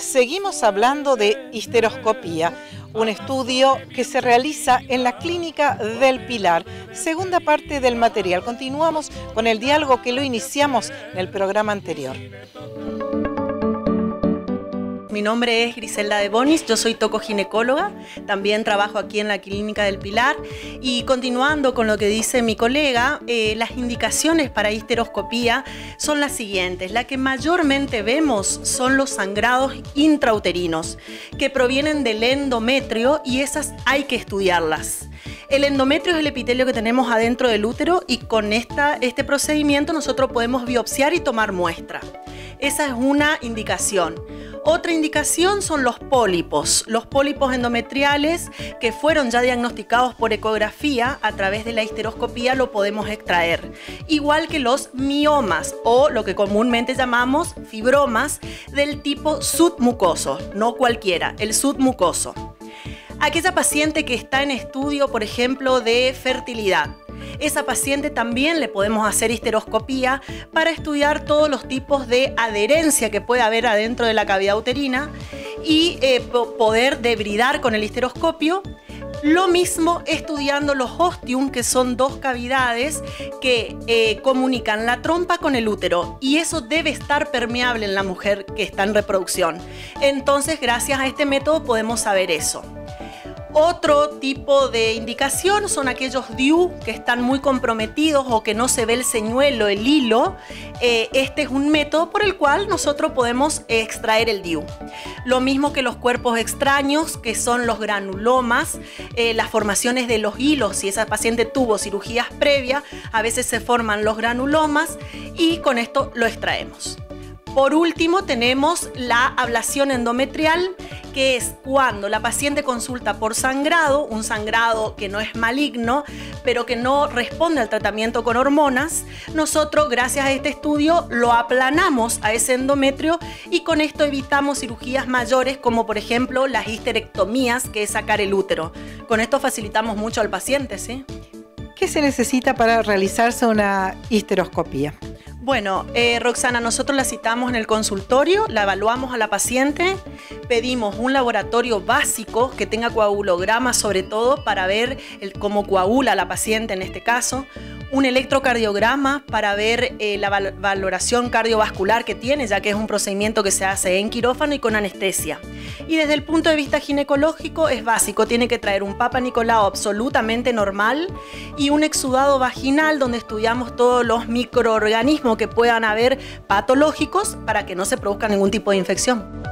seguimos hablando de histeroscopía, un estudio que se realiza en la clínica del Pilar. Segunda parte del material. Continuamos con el diálogo que lo iniciamos en el programa anterior. Mi nombre es Griselda de Bonis, yo soy tocoginecóloga, también trabajo aquí en la Clínica del Pilar y continuando con lo que dice mi colega, eh, las indicaciones para histeroscopía son las siguientes. La que mayormente vemos son los sangrados intrauterinos que provienen del endometrio y esas hay que estudiarlas. El endometrio es el epitelio que tenemos adentro del útero y con esta, este procedimiento nosotros podemos biopsiar y tomar muestra. Esa es una indicación. Otra indicación son los pólipos, los pólipos endometriales que fueron ya diagnosticados por ecografía a través de la histeroscopía lo podemos extraer. Igual que los miomas o lo que comúnmente llamamos fibromas del tipo submucoso, no cualquiera, el submucoso. Aquella paciente que está en estudio, por ejemplo, de fertilidad, esa paciente también le podemos hacer histeroscopía para estudiar todos los tipos de adherencia que puede haber adentro de la cavidad uterina y eh, poder debridar con el histeroscopio. Lo mismo estudiando los ostium, que son dos cavidades que eh, comunican la trompa con el útero y eso debe estar permeable en la mujer que está en reproducción. Entonces, gracias a este método podemos saber eso. Otro tipo de indicación son aquellos DIU que están muy comprometidos o que no se ve el señuelo, el hilo. Eh, este es un método por el cual nosotros podemos extraer el DIU. Lo mismo que los cuerpos extraños, que son los granulomas, eh, las formaciones de los hilos. Si esa paciente tuvo cirugías previas, a veces se forman los granulomas y con esto lo extraemos. Por último, tenemos la ablación endometrial, que es cuando la paciente consulta por sangrado, un sangrado que no es maligno, pero que no responde al tratamiento con hormonas. Nosotros, gracias a este estudio, lo aplanamos a ese endometrio y con esto evitamos cirugías mayores, como por ejemplo las histerectomías, que es sacar el útero. Con esto facilitamos mucho al paciente, ¿sí? ¿Qué se necesita para realizarse una histeroscopía? Bueno, eh, Roxana, nosotros la citamos en el consultorio, la evaluamos a la paciente, pedimos un laboratorio básico que tenga coagulograma sobre todo para ver cómo coagula la paciente en este caso, un electrocardiograma para ver eh, la valoración cardiovascular que tiene, ya que es un procedimiento que se hace en quirófano y con anestesia. Y desde el punto de vista ginecológico es básico, tiene que traer un papa Nicolau absolutamente normal y un exudado vaginal donde estudiamos todos los microorganismos que puedan haber patológicos para que no se produzca ningún tipo de infección.